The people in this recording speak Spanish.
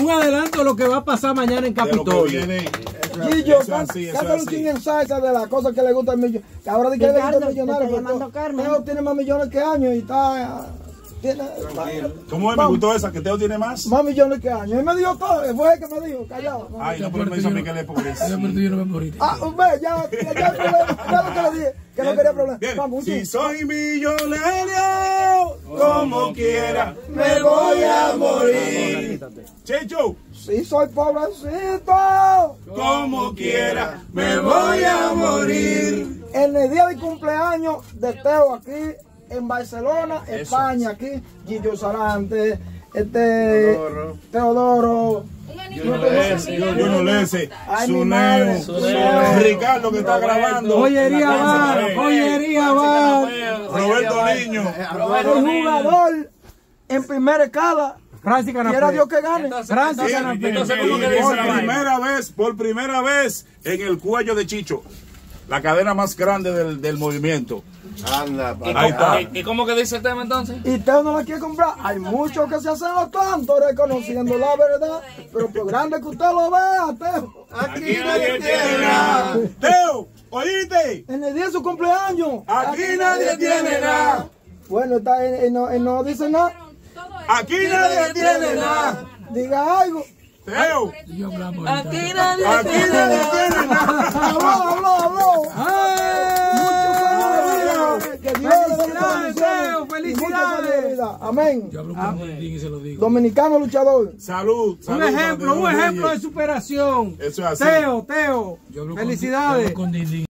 un adelanto de lo que va a pasar mañana en De Capitolio. viene. Gillo, Eso es así, eso cántale es un así. chin en salsa de las cosas que le gusta al millonario. Que ahora dice que le gusta al millonario. Carmen. Teo tiene más millones que años y está. Tiene, ¿Cómo es? Me gustó esa, que Teo tiene más. más millones que años. Él me dijo todo, fue él que me dijo, callado. Ay, no, pero me dice a mí que le pobrecito. Ah, ve, ya, ya, ya, ya lo que le dije, que no quería problema. Bien, Vamos, un si soy millonario, como quiera, me voy a morir. Checho, Si soy pobrecito, como quiera, me voy a morir. en el día de cumpleaños de Teo aquí en Barcelona, España, aquí, Gillo Sarante, este, Teodoro, Junior Lese, Ay, mi madre, Suneo. Ricardo que está grabando. Joyería Bar, joyería Bar. Roberto Niño. el jugador en primera escala, Francis quiera Canapé. Dios que gane. Sí, Canapé. y por primera vez, por primera vez en el cuello de Chicho, la cadena más grande del, del movimiento. Anda. Ahí está. ¿Y cómo que dice el tema entonces? Y Teo no la quiere comprar. Hay muchos que se hacen los tontos reconociendo la verdad. Pero por grande que usted lo vea, Teo. Aquí nadie tiene nada. Teo, oíste, En el día de su cumpleaños. aquí nadie tiene nada. Bueno, está, él, él no, él no dice nada. Aquí nadie tiene nada. Diga algo. Teo, Aquí nadie aquí nadie tiene nada. Habló, habló, habló. Muchos Que Dios le dé Felicidades, Teo, y mucha felicidades. felicidad. Amén. Amén. Dominicano luchador. Salud, Un salud. ejemplo, un ejemplo de superación. Eso es así. Teo, Teo. Felicidades.